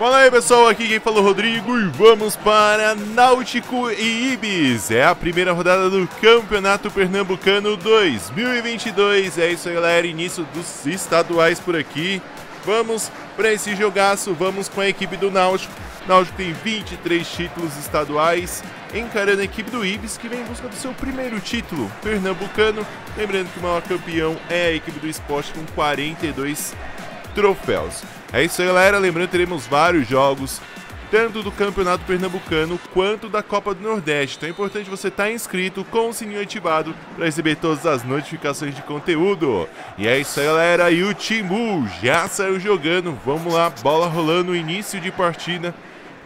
Fala aí pessoal, aqui quem falou é Rodrigo e vamos para Náutico e Ibis. É a primeira rodada do Campeonato Pernambucano 2022. É isso aí galera, início dos estaduais por aqui. Vamos para esse jogaço, vamos com a equipe do Náutico. Náutico tem 23 títulos estaduais, encarando a equipe do Ibis que vem em busca do seu primeiro título pernambucano. Lembrando que o maior campeão é a equipe do esporte com 42 troféus. É isso aí, galera. Lembrando teremos vários jogos, tanto do Campeonato Pernambucano quanto da Copa do Nordeste. Então é importante você estar tá inscrito com o sininho ativado para receber todas as notificações de conteúdo. E é isso aí, galera. E o Timbu já saiu jogando. Vamos lá, bola rolando, início de partida.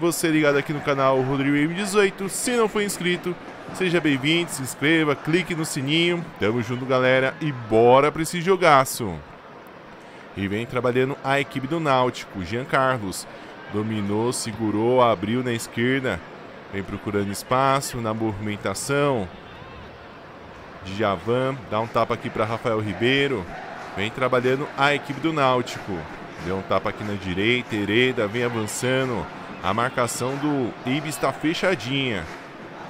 Você ligado aqui no canal Rodrigo M18. Se não for inscrito, seja bem-vindo, se inscreva, clique no sininho. Tamo junto, galera. E bora para esse jogaço. E vem trabalhando a equipe do Náutico. Jean Carlos dominou, segurou, abriu na esquerda. Vem procurando espaço na movimentação. Djavan dá um tapa aqui para Rafael Ribeiro. Vem trabalhando a equipe do Náutico. Deu um tapa aqui na direita. Hereda vem avançando. A marcação do Ibis está fechadinha.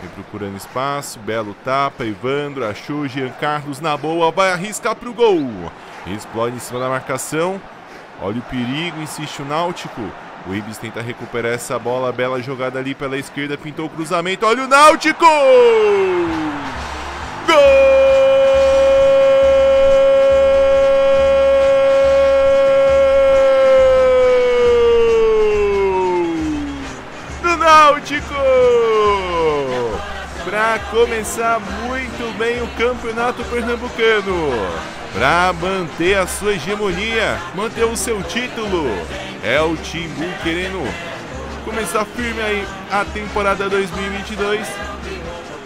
Vem procurando espaço. Belo tapa. Evandro achou. Jean Carlos na boa. Vai arriscar para o gol. Explode em cima da marcação. Olha o perigo, insiste o Náutico. O Ibis tenta recuperar essa bola. Bela jogada ali pela esquerda. Pintou o cruzamento. Olha o Náutico! Começar muito bem o campeonato pernambucano para manter a sua hegemonia, manter o seu título. É o Timbu querendo começar firme aí a temporada 2022.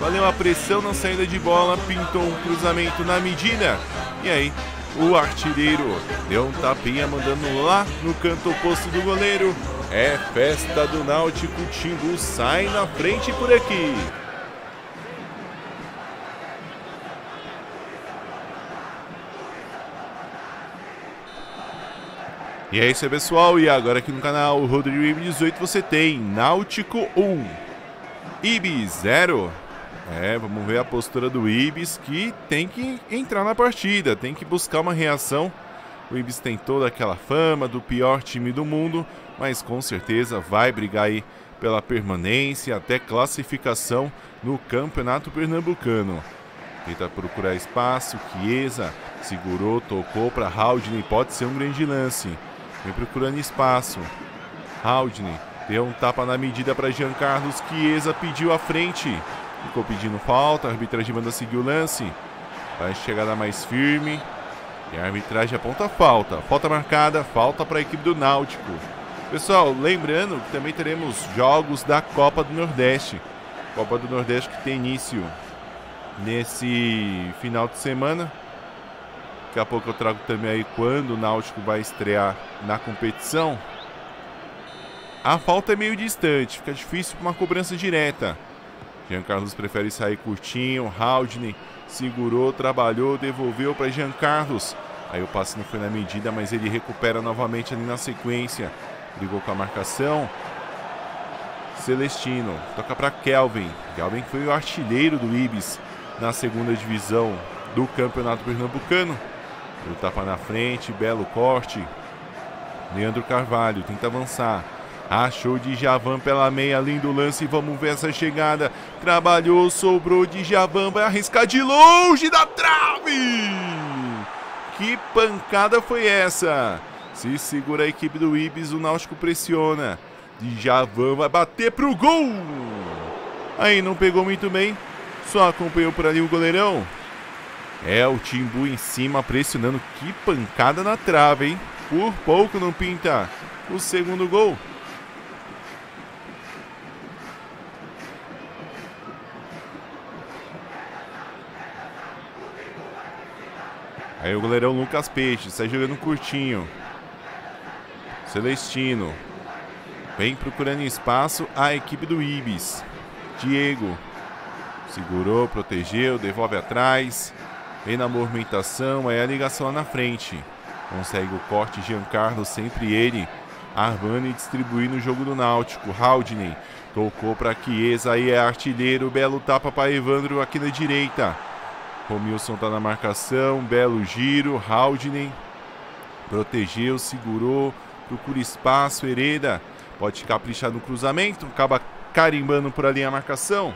Valeu a pressão na saída de bola, pintou um cruzamento na medida. E aí, o artilheiro deu um tapinha mandando lá no canto oposto do goleiro. É festa do Náutico, Timbu sai na frente por aqui. E é isso aí, pessoal. E agora aqui no canal Rodrigo Ibe 18 você tem Náutico 1, Ibis 0. É, vamos ver a postura do Ibis que tem que entrar na partida, tem que buscar uma reação. O Ibis tem toda aquela fama do pior time do mundo, mas com certeza vai brigar aí pela permanência até classificação no Campeonato Pernambucano. Tenta procurar espaço, Chiesa segurou, tocou para Haldney, pode ser um grande lance. Vem procurando espaço. Haldney deu um tapa na medida para Jean Carlos. Chiesa pediu a frente. Ficou pedindo falta. A arbitragem manda seguir o lance. Vai chegada mais firme. E a arbitragem aponta falta. Falta marcada. Falta para a equipe do Náutico. Pessoal, lembrando que também teremos jogos da Copa do Nordeste. Copa do Nordeste que tem início nesse final de semana. Daqui a pouco eu trago também aí quando o Náutico vai estrear na competição. A falta é meio distante, fica difícil para uma cobrança direta. Jean Carlos prefere sair curtinho, Haldney segurou, trabalhou, devolveu para Jean Carlos. Aí o passe não foi na medida, mas ele recupera novamente ali na sequência. Brigou com a marcação. Celestino toca para Kelvin. Kelvin foi o artilheiro do Ibis na segunda divisão do Campeonato Pernambucano. O tapa na frente, belo corte. Leandro Carvalho tenta avançar. Achou de Javan pela meia, lindo lance. Vamos ver essa chegada. Trabalhou, sobrou de Javan. Vai arriscar de longe da trave. Que pancada foi essa? Se segura a equipe do Ibis, o Náutico pressiona. Javan vai bater pro gol. Aí não pegou muito bem. Só acompanhou por ali o goleirão. É, o Timbu em cima pressionando. Que pancada na trave, hein? Por pouco não pinta o segundo gol. Aí o goleirão Lucas Peixe sai jogando curtinho. Celestino. Vem procurando espaço a equipe do Ibis. Diego. Segurou, protegeu, devolve atrás. Vem na movimentação, é a ligação lá na frente. Consegue o corte, Giancarlo, sempre ele. armando e distribuindo o jogo do Náutico. Haldney tocou para Chiesa, aí é artilheiro, belo tapa para Evandro aqui na direita. Romilson tá na marcação, belo giro, Haldney protegeu, segurou, procura espaço, Hereda pode caprichar no cruzamento, acaba carimbando por ali a marcação.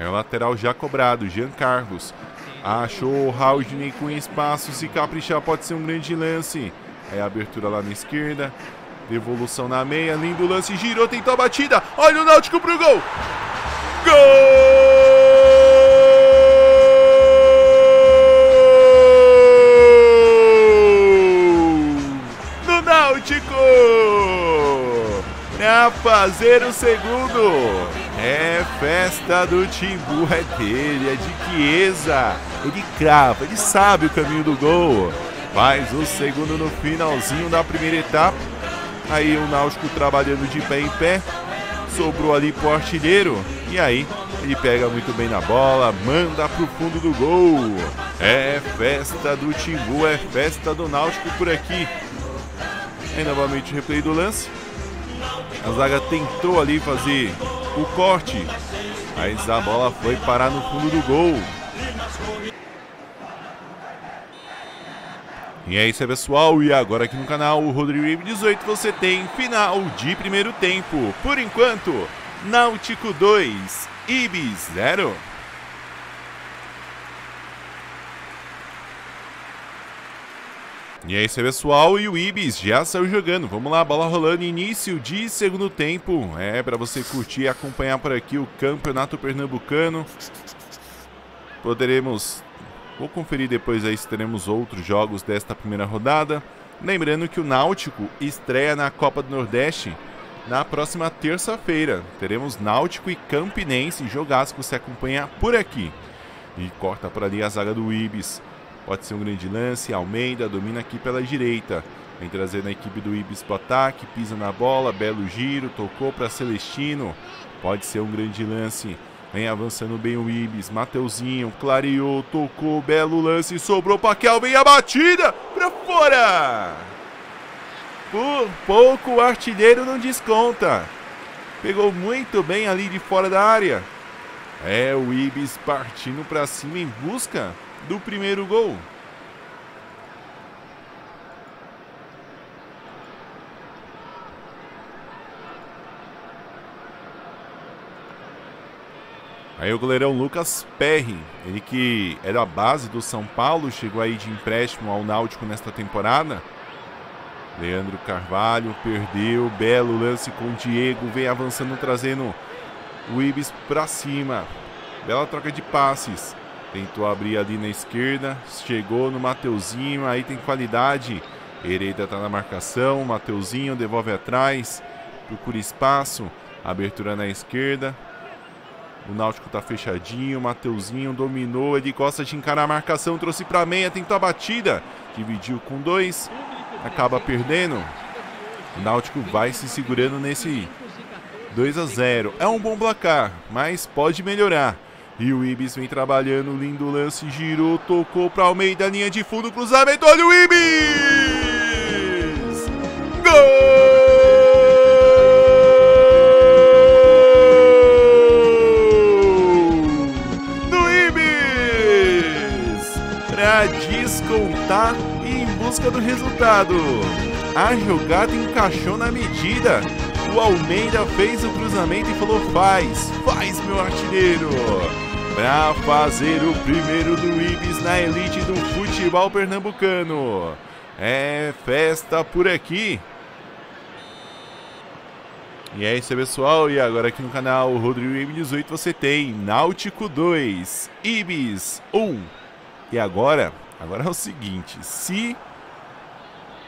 É o lateral já cobrado, Jean Carlos. Achou o Haldney com espaço, se caprichar pode ser um grande lance. É a abertura lá na esquerda. Devolução na meia, lindo lance, girou, tentou a batida. Olha o Náutico pro gol. Gol! Náutico! Pra fazer o segundo. É festa do Timbu, é dele, é de Chiesa. Ele crava, ele sabe o caminho do gol. Faz o segundo no finalzinho da primeira etapa. Aí o Náutico trabalhando de pé em pé. Sobrou ali pro artilheiro. E aí ele pega muito bem na bola, manda pro fundo do gol. É festa do Timbu, é festa do Náutico por aqui. Aí novamente o replay do lance. A zaga tentou ali fazer o corte, mas a bola foi parar no fundo do gol. E é isso aí, pessoal. E agora aqui no canal, o Rodrigo 18, você tem final de primeiro tempo. Por enquanto, Náutico 2, Ibis 0. E é isso aí, pessoal. E o Ibis já saiu jogando. Vamos lá, bola rolando. Início de segundo tempo. É, para você curtir e acompanhar por aqui o Campeonato Pernambucano. Poderemos... Vou conferir depois aí se teremos outros jogos desta primeira rodada. Lembrando que o Náutico estreia na Copa do Nordeste na próxima terça-feira. Teremos Náutico e Campinense, jogaço que você acompanha por aqui. E corta por ali a zaga do Ibis. Pode ser um grande lance. Almeida domina aqui pela direita. Vem trazendo a equipe do Ibis para ataque. Pisa na bola. Belo giro. Tocou para Celestino. Pode ser um grande lance. Vem avançando bem o Ibis. Mateuzinho clareou. Tocou. Belo lance. Sobrou para Kelvin. A batida para fora. Por pouco o artilheiro não desconta. Pegou muito bem ali de fora da área. É o Ibis partindo para cima em busca do primeiro gol. Aí o goleirão Lucas Perry, ele que era a base do São Paulo, chegou aí de empréstimo ao Náutico nesta temporada. Leandro Carvalho perdeu, belo lance com o Diego, vem avançando, trazendo o Ibis para cima. Bela troca de passes. Tentou abrir ali na esquerda. Chegou no Mateuzinho. Aí tem qualidade. Hereda está na marcação. Mateuzinho devolve atrás. Procura espaço. Abertura na esquerda. O Náutico está fechadinho. Mateuzinho dominou. Ele gosta de encarar a marcação. Trouxe para meia. Tentou a batida. Dividiu com dois. Acaba perdendo. O Náutico vai se segurando nesse 2 a 0. É um bom placar, mas pode melhorar. E o Ibis vem trabalhando, lindo lance, girou, tocou para Almeida, linha de fundo, cruzamento, olha o Ibis! Gol! Do Ibis! Para descontar e em busca do resultado. A jogada encaixou na medida. O Almeida fez o cruzamento e falou: faz, faz, meu artilheiro para fazer o primeiro do Ibis na elite do futebol pernambucano. É festa por aqui. E é isso aí, pessoal. E agora aqui no canal Rodrigo M18 você tem Náutico 2, Ibis 1. E agora, agora é o seguinte, se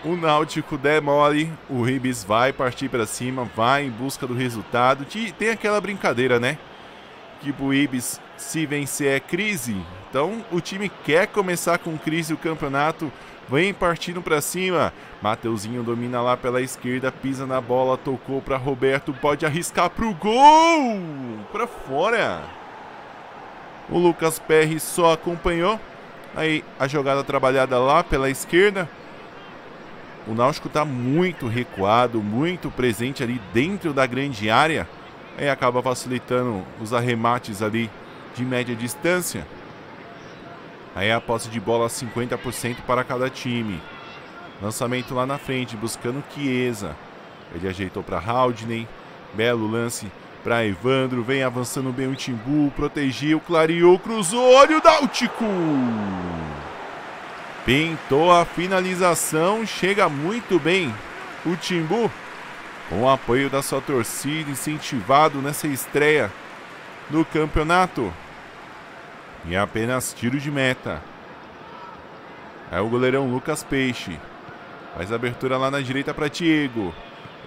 o Náutico der mole, o Ibis vai partir para cima, vai em busca do resultado. Tem aquela brincadeira, né? Que o Ibis se vencer é crise. Então o time quer começar com crise o campeonato. Vem partindo para cima. Mateuzinho domina lá pela esquerda, pisa na bola, tocou para Roberto, pode arriscar pro gol! Para fora. O Lucas Perry só acompanhou. Aí a jogada trabalhada lá pela esquerda. o Náutico está muito recuado, muito presente ali dentro da grande área. Aí acaba facilitando os arremates ali de média distância. Aí a posse de bola 50% para cada time. Lançamento lá na frente, buscando Chiesa. Ele ajeitou para Haldney. Belo lance para Evandro. Vem avançando bem o Timbu. Protegeu, clareou, cruzou. Olha o Náutico! Pintou a finalização. Chega muito bem o Timbu. Com o apoio da sua torcida, incentivado nessa estreia do campeonato. E apenas tiro de meta. É o goleirão Lucas Peixe. Faz abertura lá na direita para Diego.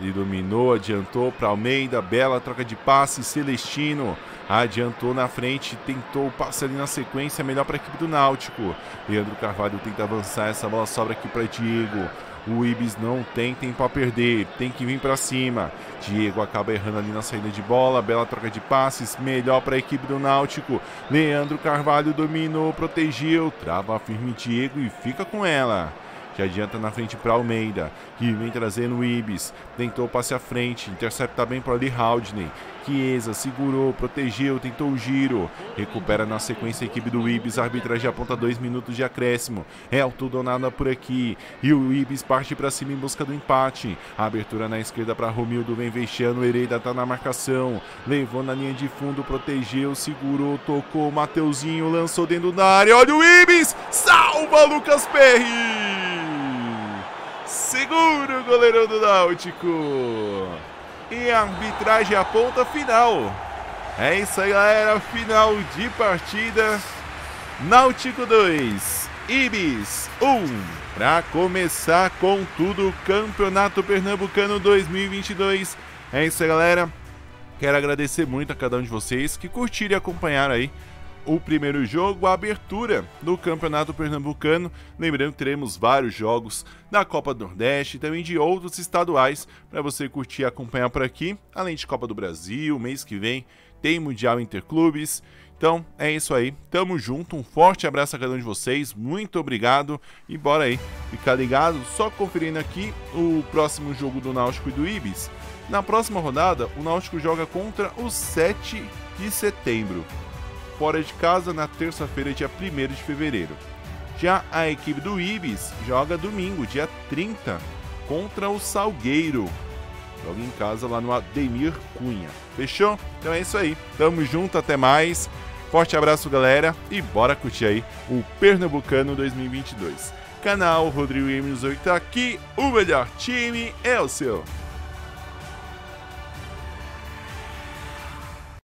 Ele dominou, adiantou para Almeida. Bela troca de passe. Celestino adiantou na frente. Tentou o passe ali na sequência. Melhor para a equipe do Náutico. Leandro Carvalho tenta avançar. Essa bola sobra aqui para Diego. O Ibis não tem tempo a perder, tem que vir para cima. Diego acaba errando ali na saída de bola, bela troca de passes, melhor para a equipe do Náutico. Leandro Carvalho dominou, protegeu, trava firme Diego e fica com ela. Já adianta na frente para Almeida, que vem trazendo o Ibis. Tentou passe à frente, intercepta bem para ali Haldney. Chiesa segurou, protegeu, tentou o giro. Recupera na sequência a equipe do Ibis. A arbitragem aponta dois minutos de acréscimo. É tudo ou nada por aqui. E o Ibis parte para cima em busca do empate. A abertura na esquerda para Romildo. Vem vexando. Hereda tá na marcação. Levou na linha de fundo, protegeu, segurou, tocou. Mateuzinho lançou dentro da área. Olha o Ibis! Salva Lucas Perry! Segura o goleirão do Náutico. E a arbitragem aponta final. É isso aí, galera. Final de partida. Náutico 2, Ibis 1. Para começar com tudo, Campeonato Pernambucano 2022. É isso aí, galera. Quero agradecer muito a cada um de vocês que curtiram e acompanharam aí o primeiro jogo, a abertura do Campeonato Pernambucano. Lembrando que teremos vários jogos da Copa do Nordeste e também de outros estaduais para você curtir e acompanhar por aqui, além de Copa do Brasil, mês que vem tem Mundial Interclubes. Então é isso aí, tamo junto, um forte abraço a cada um de vocês, muito obrigado e bora aí ficar ligado, só conferindo aqui o próximo jogo do Náutico e do Ibis. Na próxima rodada, o Náutico joga contra o 7 de setembro fora de casa na terça-feira, dia 1 de fevereiro. Já a equipe do Ibis joga domingo, dia 30, contra o Salgueiro. Joga em casa lá no Ademir Cunha. Fechou? Então é isso aí. Tamo junto, até mais. Forte abraço, galera, e bora curtir aí o Pernambucano 2022. Canal Rodrigo Games 8 aqui, o melhor time é o seu.